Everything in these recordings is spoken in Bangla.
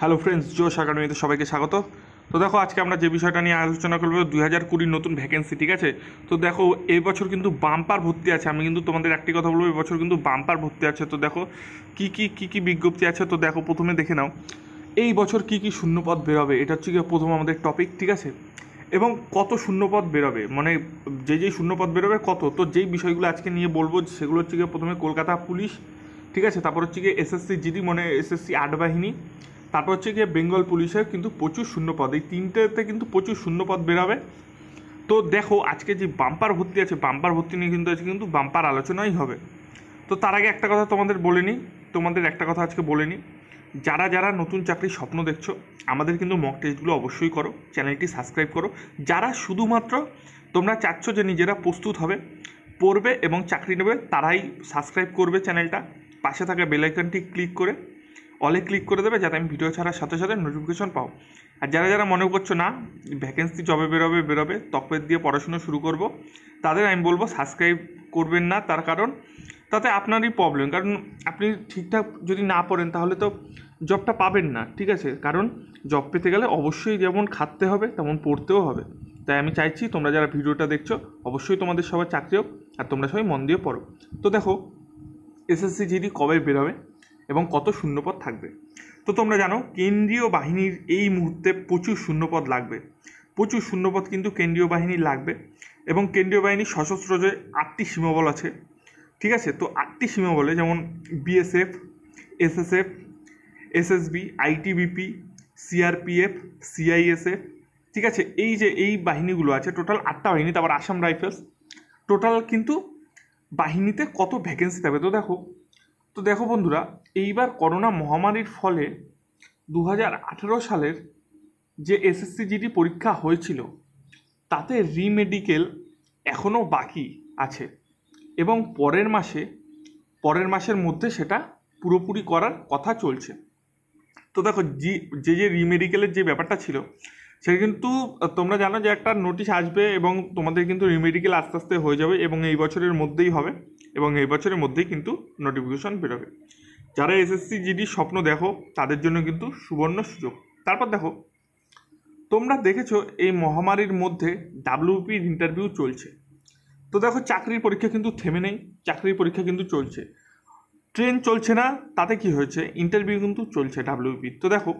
হ্যালো ফ্রেন্ডস জোশ একাডেমিতে সবাইকে স্বাগত। তো দেখো, আজকে আমরা যে বিষয়টা নিয়ে আলোচনা করব, দুই হাজার কুড়ির নতুন ভ্যাকেন্সি ঠিক আছে? তো দেখো, এই বছর কিন্তু বাম্পার ভর্তি আছে। আমি কিন্তু তোমাদের একটি কথা বলব এবছর কিন্তু বাম্পার ভর্তি আছে। তো দেখো, কি কি কি কি বিজ্ঞপ্তি আছে? তো দেখো, প্রথমে দেখে নাও। এই বছর কি কি শূন্যপদ বেরোবে? এটা হচ্ছে প্রথম আমাদের টপিক ঠিক আছে? এবং কত শূন্যপদ বেরোবে? মানে যে যেই শূন্যপদ বেরোবে, কত? তো যেই বিষয়গুলো আজকে নিয়ে বলব, সেগুলো হচ্ছে গিয়ে প্রথমে কলকাতা পুলিশ, ঠিক আছে? তারপর হচ্ছে গিয়ে এসএসসি জিডি মানে এসএসসি আট বাহিনী তারপর হচ্ছে গিয়ে বেঙ্গল পুলিশের কিন্তু প্রচুর শূন্যপদ। এই তিনটেতে কিন্তু প্রচুর শূন্যপদ বেরাবে। তো দেখো, আজকে যে বাম্পার ভর্তি আছে, বাম্পার ভর্তি নিয়ে কিন্তু আজকে কিন্তু বাম্পার আলোচনাই হবে। তো তার আগে একটা কথা তোমাদের বলে নিই, তোমাদের একটা কথা আজকে বলে নিই। যারা যারা নতুন চাকরির স্বপ্ন দেখছ, আমাদের কিন্তু মক টেস্টগুলো অবশ্যই করো, চ্যানেলটি সাবস্ক্রাইব করো। যারা শুধুমাত্র তোমরা চাচ্ছ যে নিজেরা প্রস্তুত হবে, পড়বে এবং চাকরি নেবে, তারাই সাবস্ক্রাইব করবে চ্যানেলটা। পাশে থাকা বেলাইকনটি ক্লিক করে অলে ক্লিক করে দেবে যাতে আমি ভিডিও ছাড়ার সাথে সাথে নোটিফিকেশন পাও। আর যারা যারা মনে করছ না ভ্যাকেন্সি জবে বেরোবে বেরোবে তকপের দিয়ে পড়াশোনা শুরু করব, তাদের আমি বলব সাবস্ক্রাইব করবেন না তার কারণ, তাতে আপনারই প্রবলেম কারণ আপনি ঠিকঠাক যদি না পড়েন, তাহলে তো জবটা পাবেন না, ঠিক আছে? কারণ জব পেতে গেলে অবশ্যই যেমন খাটতে হবে, তেমন পড়তেও হবে। তাই আমি চাইছি তোমরা যারা ভিডিওটা দেখছ, অবশ্যই তোমাদের সবার চাকরি হোক, আর তোমরা সবাই মন দিয়ে পড়ো। তো দেখো এসএসসি জিডি কবে বেরোবে? এবং কত শূন্যপদ থাকবে। তো তোমরা জানো, কেন্দ্রীয় বাহিনীর এই মুহূর্তে প্রচুর শূন্যপদ লাগবে। প্রচুর শূন্যপদ কিন্তু কেন্দ্রীয় বাহিনীর লাগবে এবং কেন্দ্রীয় বাহিনীর সশস্ত্র যে আটটি সীমাবল আছে, ঠিক আছে? তো আটটি সীমাবলে যেমন BSF SSF SSB ITBP CRPF CISF ঠিক আছে? এই যে এই বাহিনীগুলো আছে, টোটাল আটটা বাহিনী, তারপর আসাম রাইফেলস। টোটাল কিন্তু বাহিনীতে কত ভ্যাকেন্সি থাকবে? তো দেখো তো দেখো বন্ধুরা, এইবার করোনা মহামারীর ফলে দু হাজার আঠেরো সালের যে এসএসসি জিডি পরীক্ষা হয়েছিল, তাতে রিমেডিকেল এখনও বাকি আছে এবং পরের মাসে, পরের মাসের মধ্যে সেটা পুরোপুরি করার কথা চলছে। তো দেখো, জি, যে যে রিমেডিকেলের যে ব্যাপারটা ছিল, সেটা কিন্তু তোমরা জানো যে একটা নোটিশ আসবে এবং তোমাদের কিন্তু রিমেডিকেল আস্তে আস্তে হয়ে যাবে এবং এই বছরের মধ্যেই হবে। এবং এই বছরের মধ্যেই কিন্তু নোটিফিকেশন বেরোবে। যারা এসএসসি, জিডি স্বপ্ন দেখো, তাদের জন্য কিন্তু সুবর্ণ সুযোগ। তারপর দেখো, তোমরা দেখেছ এই মহামারীর মধ্যে ডাব্লিউপির ইন্টারভিউ চলছে। তো দেখো, চাকরির পরীক্ষা কিন্তু থেমে নেই, চাকরির পরীক্ষা কিন্তু চলছে। ট্রেন চলছে না, তাতে কি হয়েছে? ইন্টারভিউ কিন্তু চলছে ডাব্লিউপি তো দেখো,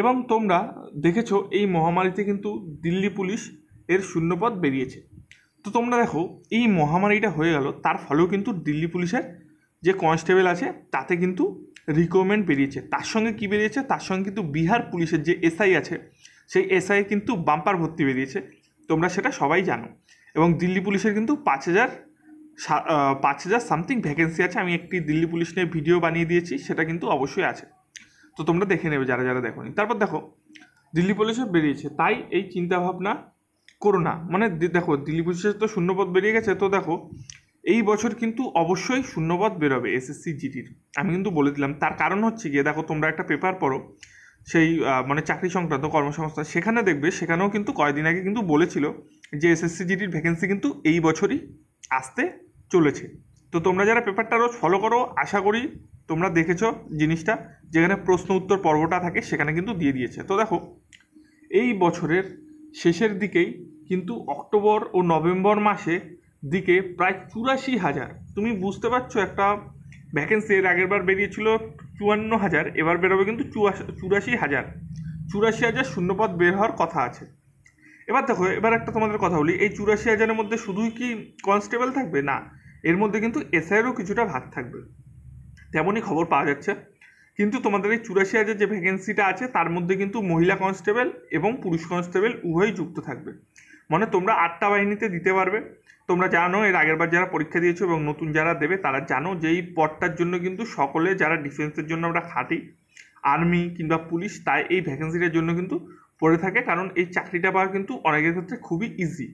এবং তোমরা দেখেছ এই মহামারীতে কিন্তু দিল্লি পুলিশ এর শূন্যপদ বেরিয়েছে। তো তোমরা দেখো, এই মহামারীটা হয়ে গেল, তার ফলেও কিন্তু দিল্লি পুলিশের যে কনস্টেবল আছে, তাতে কিন্তু রিকোয়ারমেন্ট বেরিয়েছে। তার সঙ্গে কি বেরিয়েছে? তার সঙ্গে কিন্তু বিহার পুলিশের যে এসআই আছে, সেই এসআই কিন্তু বাম্পার ভর্তি বেরিয়েছে। তোমরা সেটা সবাই জানো। এবং দিল্লি পুলিশের কিন্তু পাঁচ হাজার পাঁচ হাজার সামথিং ভ্যাকেন্সি আছে। আমি একটি দিল্লি পুলিশ নিয়ে ভিডিও বানিয়ে দিয়েছি, সেটা কিন্তু অবশ্যই আছে। তো তোমরা দেখে নেবে যারা যারা দেখো তারপর দেখো, দিল্লি পুলিশও বেরিয়েছে। তাই এই চিন্তাভাবনা করো না। মানে দেখো দিল্লি পুলিশের তো শূন্যপদ বেরিয়ে গেছে, তো দেখো, এই বছর কিন্তু অবশ্যই শূন্যপদ বেরোবে এসএসসি জিডির আমি কিন্তু বলে দিলাম, তার কারণ হচ্ছে গিয়ে, দেখো, তোমরা একটা পেপার পড়ো, সেই মানে চাকরি সংক্রান্ত কর্মসংস্থান সেখানে দেখবে, সেখানেও কিন্তু কয়েকদিন আগে কিন্তু বলেছিল যে এসএসসি জিডির ভ্যাকেন্সি কিন্তু এই বছরই আসতে চলেছে। তো তোমরা যারা পেপারটা রোজ ফলো করো, আশা করি তোমরা দেখেছ জিনিসটা, যেখানে প্রশ্ন উত্তর পর্বটা থাকে, সেখানে কিন্তু দিয়ে দিয়েছে। তো দেখো, এই বছরের শেষের দিকেই কিন্তু অক্টোবর ও নভেম্বর মাসে দিকে প্রায় চুরাশি হাজার। তুমি বুঝতে পারছ একটা ভ্যাকেন্সি এর আগের বার বেরিয়েছিল চুয়ান্ন হাজার, এবার বেরোবে কিন্তু চুরাশি হাজার। চুরাশি হাজার শূন্যপদ বের হওয়ার কথা আছে। এবার দেখো, এবার একটা তোমাদের কথা বলি, এই চুরাশি হাজারের মধ্যে শুধুই কি কনস্টেবল থাকবে? না, এর মধ্যে কিন্তু এসআইয়েরও কিছুটা ভাগ থাকবে। তেমনই খবর পাওয়া যাচ্ছে। কিন্তু তোমাদের এই চুরাশি হাজার যে ভ্যাকেন্সিটা আছে, তার মধ্যে কিন্তু মহিলা কনস্টেবল এবং পুরুষ কনস্টেবল উভয়ই যুক্ত থাকবে। মানে তোমরা আটটা বাহিনীতে দিতে পারবে। তোমরা জানো, এর আগেরবার যারা পরীক্ষা দিয়েছ এবং নতুন যারা দেবে, তারা জানো যে এই পদটার জন্য কিন্তু সকলে যারা ডিফেন্সের জন্য আমরা খাটি আর্মি কিংবা পুলিশ, তাই এই ভ্যাকেন্সিটার জন্য কিন্তু পড়ে থাকে, কারণ এই চাকরিটা পাওয়া কিন্তু অনেকের ক্ষেত্রে খুবই ইজি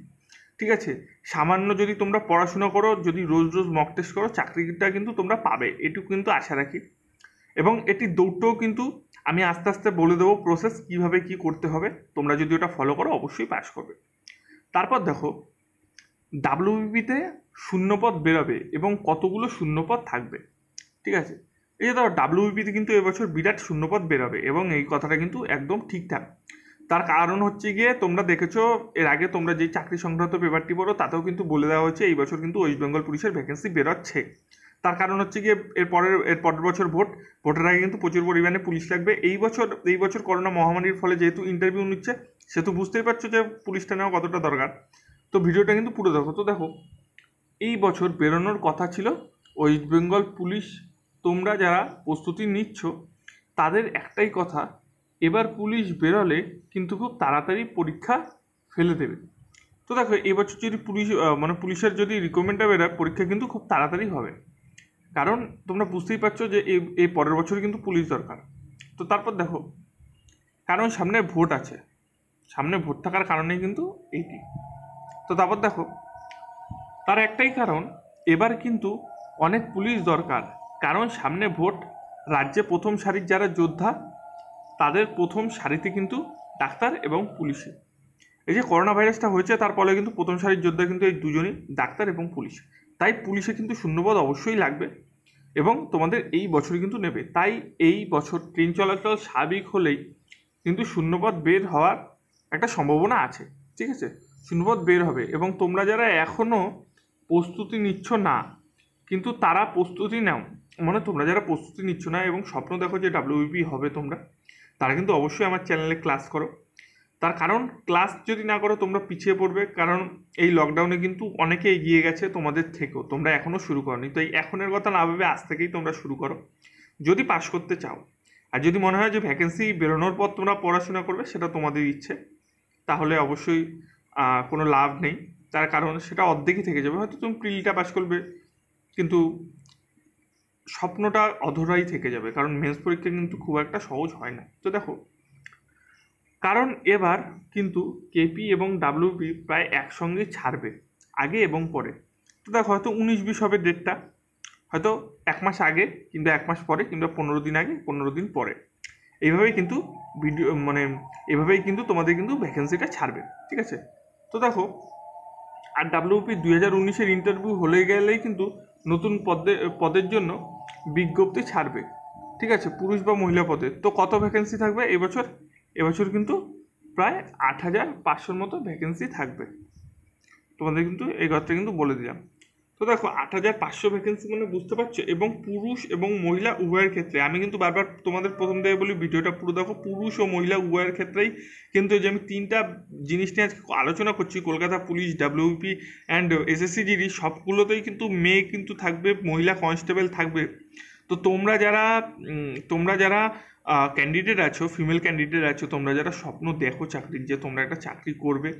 ঠিক আছে? সামান্য যদি তোমরা পড়াশোনা করো, যদি রোজ রোজ মক টেস্ট করো, চাকরিটা কিন্তু তোমরা পাবে। এটুকু কিন্তু আশা রাখি। এবং এটি দৌড়টাও কিন্তু আমি আস্তে আস্তে বলে দেবো প্রসেস কীভাবে কি করতে হবে। তোমরা যদি ওটা ফলো করো, অবশ্যই পাস করবে। তারপর দেখো ডাব্লিউবিপিতে শূন্যপদ বেরোবে এবং কতগুলো শূন্যপদ থাকবে। ঠিক আছে? এই যে ধরো ডাব্লিউবিপিতে কিন্তু এবছর বিরাট শূন্যপদ বেরোবে এবং এই কথাটা কিন্তু একদম ঠিকঠাক। তার কারণ হচ্ছে গিয়ে তোমরা দেখেছ, এর আগে তোমরা যে চাকরি সংক্রান্ত পেপারটি পড়ো, তাতেও কিন্তু বলে দেওয়া হয়েছে, এই বছর কিন্তু ওয়েস্ট বেঙ্গল পুলিশের ভ্যাকেন্সি বেরোচ্ছে। তার কারণ হচ্ছে গিয়ে এর পরের এর পরের বছর ভোট, ভোটের আগে কিন্তু প্রচুর পরিমাণে পুলিশ লাগবে এই বছর এই বছর করোনা মহামারীর ফলে যেহেতু ইন্টারভিউ নিচ্ছে সেহেতু বুঝতেই পারছ যে পুলিশটা নেওয়া কতটা দরকার। তো ভিডিওটা কিন্তু পুরো দেখো। তো দেখো, এই বছর বেরোনোর কথা ছিল ওয়েস্ট বেঙ্গল পুলিশ, তোমরা যারা প্রস্তুতি নিচ্ছ, তাদের একটাই কথা, এবার পুলিশ বেরোলে কিন্তু খুব তাড়াতাড়ি পরীক্ষা ফেলে দেবে। তো দেখো এবছর যদি পুলিশ মানে পুলিশের যদি রিকমেন্ডটা বেরোয় পরীক্ষা কিন্তু খুব তাড়াতাড়ি হবে। কারণ তোমরা বুঝতেই পারছ যে এই এই পরের বছর কিন্তু পুলিশ দরকার। তো তারপর দেখো, কারণ সামনে ভোট আছে। সামনে ভোট থাকার কারণেই কিন্তু এইটি। তো তারপর দেখো, তার একটাই কারণ, এবার কিন্তু অনেক পুলিশ দরকার। কারণ সামনে ভোট, রাজ্যে প্রথম সারির যারা যোদ্ধা, তাদের প্রথম সারিতে কিন্তু ডাক্তার এবং পুলিশে। এই যে করোনা ভাইরাসটা হয়েছে, তার ফলে কিন্তু প্রথম সারির যোদ্ধা কিন্তু এই দুজনই, ডাক্তার এবং পুলিশ। তাই পুলিশে কিন্তু শূন্যপদ অবশ্যই লাগবে এবং তোমাদের এই বছর কিন্তু নেবে। তাই এই বছর ট্রেন চলাচল স্বাভাবিক হলেই কিন্তু শূন্যপদ বের হওয়ার একটা সম্ভাবনা আছে, ঠিক আছে? শূন্যপদ বের হবে এবং তোমরা যারা এখনও প্রস্তুতি নিচ্ছ না, কিন্তু তারা প্রস্তুতি নাও মানে তোমরা যারা প্রস্তুতি নিচ্ছ না এবং স্বপ্ন দেখো যে ডাব্লিউবি হবে তোমরা, তারা কিন্তু অবশ্যই আমার চ্যানেলে ক্লাস করো। তার কারণ ক্লাস যদি না করো তোমরা পিছিয়ে পড়বে, কারণ এই লকডাউনে কিন্তু অনেকে এগিয়ে গেছে তোমাদের থেকেও, তোমরা এখনও শুরু করনি। তো এই এখনের কথা না ভেবে আজ থেকেই তোমরা শুরু করো। যদি পাশ করতে চাও, আর যদি মনে হয় যে ভ্যাকেন্সি বেরোনোর পর তোমরা পড়াশোনা করবে, সেটা তোমাদের ইচ্ছে, তাহলে অবশ্যই কোনো লাভ নেই। তার কারণ সেটা অর্ধেকই থেকে যাবে। হয়তো তুমি প্রিলিটা পাস করবে, কিন্তু স্বপ্নটা অধরাই থেকে যাবে, কারণ মেন্স পরীক্ষা কিন্তু খুব একটা সহজ হয় না। তো দেখো কারণ এবার কিন্তু কেপি এবং ডাব্লিউপি প্রায় একসঙ্গে ছাড়বে, আগে এবং পরে। তো দেখো, হয়তো উনিশ বিশ হবে ডেটটা হয়তো এক মাস আগে কিংবা এক মাস পরে কিংবা পনেরো দিন আগে, পনেরো দিন পরে। এইভাবেই কিন্তু ভিডিও মানে এভাবেই কিন্তু তোমাদের কিন্তু ভ্যাকেন্সিটা ছাড়বে, ঠিক আছে? তো দেখো, আর ডাব্লিউপি দুই হাজার উনিশের ইন্টারভিউ হলে গেলেই কিন্তু নতুন পদে, পদের জন্য বিজ্ঞপ্তি ছাড়বে, ঠিক আছে? পুরুষ বা মহিলা পদে। তো কত ভ্যাকেন্সি থাকবে এবছর? এবছর কিন্তু প্রায় আট হাজার পাঁচশোর মতো ভ্যাকেন্সি থাকবে। তোমাদের কিন্তু এই কথাটা কিন্তু বলে দিলাম। তো দেখো, আট হাজার পাঁচশো ভ্যাকেন্সি মানে বুঝতে পারছ? এবং পুরুষ এবং মহিলা উভয়ের ক্ষেত্রে, আমি কিন্তু বারবার তোমাদের প্রথম থেকে বলি, ভিডিওটা পুরো দেখো, পুরুষ ও মহিলা উভয়ের ক্ষেত্রেই কিন্তু যে আমি তিনটা জিনিস নিয়ে আজকে আলোচনা করছি, Kolkata police WP and SSC GD সবগুলোতেই কিন্তু মেয়ে কিন্তু থাকবে, মহিলা কনস্টেবল থাকবে। তো তোমরা যারা তোমরা যারা ক্যান্ডিডেট আছো ফিমেল ক্যান্ডিডেট আছো, তোমরা যারা স্বপ্ন দেখো চাকরির যে তোমরা একটা চাকরি করবে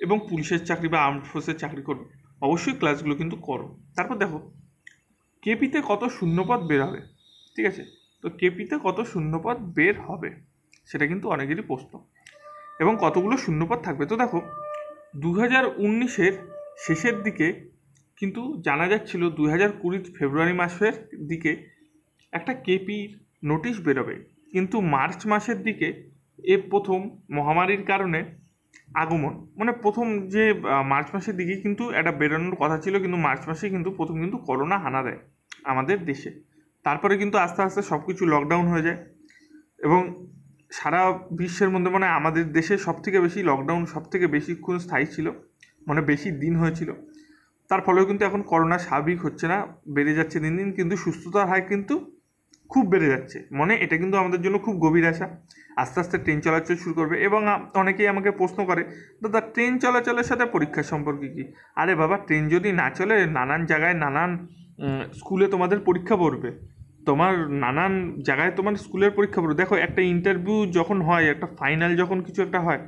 এবং পুলিশের চাকরি বা আর্মড ফোর্সের চাকরি করবে, অবশ্যই ক্লাসগুলো কিন্তু করো। তারপর দেখো কেপিতে কত শূন্যপদ বের হবে, ঠিক আছে? তো কেপিতে কত শূন্যপদ বের হবে, সেটা কিন্তু অনেকেরই প্রশ্ন। এবং কতগুলো শূন্যপদ থাকবে? তো দেখো দু হাজার উনিশের শেষের দিকে কিন্তু জানা যাচ্ছিল দু হাজার কুড়ি ফেব্রুয়ারি মাসের দিকে একটা কেপির নোটিশ বেরোবে। কিন্তু মার্চ মাসের দিকে এ প্রথম মহামারীর কারণে আগমন মানে প্রথম যে মার্চ মাসের দিকে কিন্তু একটা বেরোনোর কথা ছিল, কিন্তু মার্চ মাসে কিন্তু প্রথম কিন্তু করোনা হানা দেয় আমাদের দেশে। তারপরে কিন্তু আস্তে আস্তে সব কিছু লকডাউন হয়ে যায় এবং সারা বিশ্বের মধ্যে মানে আমাদের দেশে সব থেকে বেশি লকডাউন সব থেকে বেশিক্ষণ স্থায়ী ছিল মানে বেশি দিন হয়েছিল। তার ফলেও কিন্তু এখন করোনা স্বাভাবিক হচ্ছে না, বেড়ে যাচ্ছে দিন দিন, কিন্তু সুস্থতার হার কিন্তু খুব বেড়ে যাচ্ছে। মানে এটা কিন্তু আমাদের জন্য খুব গভীর আশা। আস্তে আস্তে ট্রেন চলাচল শুরু করবে এবং অনেকেই আমাকে প্রশ্ন করে, দাদা, ট্রেন চলাচলের সাথে পরীক্ষার সম্পর্কে কি? আরে বাবা, ট্রেন যদি না চলে, নানান জায়গায় নানান স্কুলে তোমাদের পরীক্ষা পড়বে। তোমার নানান জায়গায় তোমার স্কুলের পরীক্ষা পড়বে। দেখো, একটা ইন্টারভিউ যখন হয়, একটা ফাইনাল যখন কিছু একটা হয়,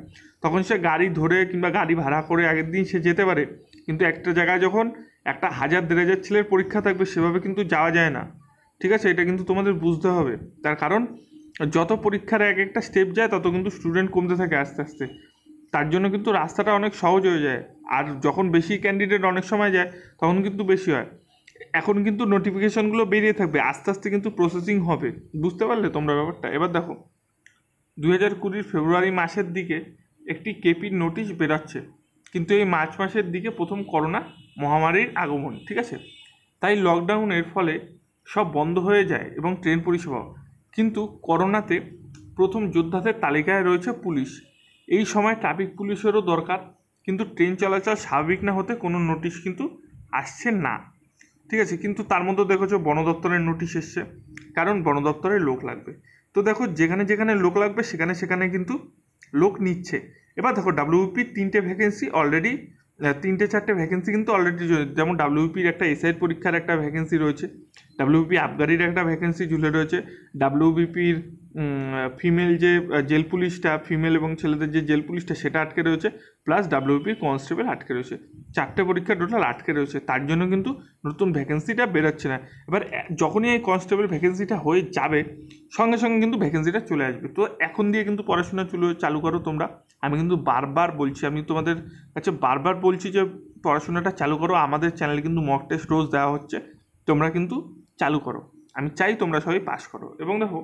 তখন সে গাড়ি ধরে কিংবা গাড়ি ভাড়া করে আগের দিন সে যেতে পারে। কিন্তু একটা জায়গায় যখন একটা হাজার দেড় হাজার ছেলের পরীক্ষা থাকবে, সেভাবে কিন্তু যাওয়া যায় না। ঠিক আছে? এটা কিন্তু তোমাদের বুঝতে হবে। তার কারণ, যত পরীক্ষার এক একটা স্টেপ যায়, তত কিন্তু স্টুডেন্ট কমতে থাকে আস্তে আস্তে। তার জন্য কিন্তু রাস্তাটা অনেক সহজ হয়ে যায়। আর যখন বেশি ক্যান্ডিডেট অনেক সময় যায়, তখন কিন্তু বেশি হয়। এখন কিন্তু নোটিফিকেশনগুলো বেরিয়ে থাকবে। আস্তে আস্তে কিন্তু প্রসেসিং হবে। বুঝতে পারলে তোমরা ব্যাপারটা? এবার দেখো, দুই হাজার কুড়ির ফেব্রুয়ারি মাসের দিকে একটি কেপির নোটিশ বেরোচ্ছে। কিন্তু এই মার্চ মাসের দিকে প্রথম করোনা মহামারীর আগমন, ঠিক আছে? তাই লকডাউনের ফলে সব বন্ধ হয়ে যায় এবং ট্রেন পরিষেবা কিন্তু করোনাতে প্রথম যোদ্ধাদের তালিকায় রয়েছে পুলিশ। এই সময় ট্রাফিক পুলিশেরও দরকার, কিন্তু ট্রেন চলাচল স্বাভাবিক না হতে কোনো নোটিশ কিন্তু আসছে না। ঠিক আছে, কিন্তু তার মধ্যে দেখেছ বন দপ্তরের নোটিশ এসছে, কারণ বন দপ্তরে লোক লাগবে। তো দেখো যেখানে যেখানে লোক লাগবে সেখানে সেখানে কিন্তু লোক নিচ্ছে। এবার দেখো ডাব্লিউপির তিনটে ভ্যাকেন্সি অলরেডি তিনটে, চারটে ভ্যাকেন্সি কিন্তু অলরেডি যেমন ডাব্লিউপির একটা এসআই পরীক্ষার একটা ভ্যাকেন্সি রয়েছে ডাব্লিউপি আবগারির একটা ভ্যাকেন্সি ঝুলে রয়েছে ডাব্লিউবিপির ফিমেল যে জেল পুলিশটা ফিমেল এবং ছেলেদের যে জেল পুলিশটা সেটা আটকে রয়েছে প্লাস ডাব্লিউপির কনস্টেবল আটকে রয়েছে। চারটে পরীক্ষা টোটাল আটকে রয়েছে। তার জন্য কিন্তু নতুন ভ্যাকেন্সিটা বেরোচ্ছে না। এবার যখনই এই কনস্টেবল ভ্যাকেন্সিটা হয়ে যাবে, সঙ্গে সঙ্গে কিন্তু ভ্যাকেন্সিটা চলে আসবে। তো এখন দিয়ে কিন্তু পড়াশোনা চলে, চালু করো তোমরা। আমি কিন্তু বারবার বলছি, আমি তোমাদের কাছে বারবার বলছি যে, পড়াশোনাটা চালু করো। আমাদের চ্যানেলে কিন্তু মক টেস্ট রোজ দেওয়া হচ্ছে। তোমরা কিন্তু চালু করো। আমি চাই তোমরা সবাই পাস করো। এবং দেখো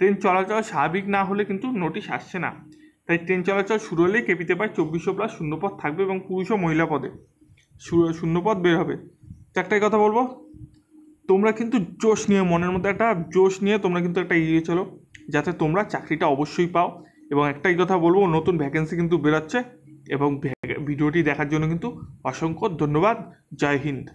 ট্রেন চলাচল স্বাভাবিক না হলে কিন্তু নোটিশ আসছে না। তাই ট্রেন চলাচল শুরু হলেই কেপিতে পায় চব্বিশশো প্লাস শূন্যপদ থাকবে এবং পুরুষ ও মহিলা পদে শূন্যপদ বের হবে। তো একটাই কথা বলব? তোমরা কিন্তু জোশ নিয়ে মনের মধ্যে একটা জোশ নিয়ে তোমরা কিন্তু একটা এগিয়ে চলো, যাতে তোমরা চাকরিটা অবশ্যই পাও। এবং একটাই কথা বলব, নতুন ভ্যাকেন্সি কিন্তু বেরোচ্ছে এবং ভিডিওটি দেখার জন্য কিন্তু অসংখ্য ধন্যবাদ। জয় হিন্দ।